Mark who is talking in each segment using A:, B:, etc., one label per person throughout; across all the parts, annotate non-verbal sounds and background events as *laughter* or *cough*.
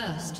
A: First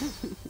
A: Yeah. *laughs*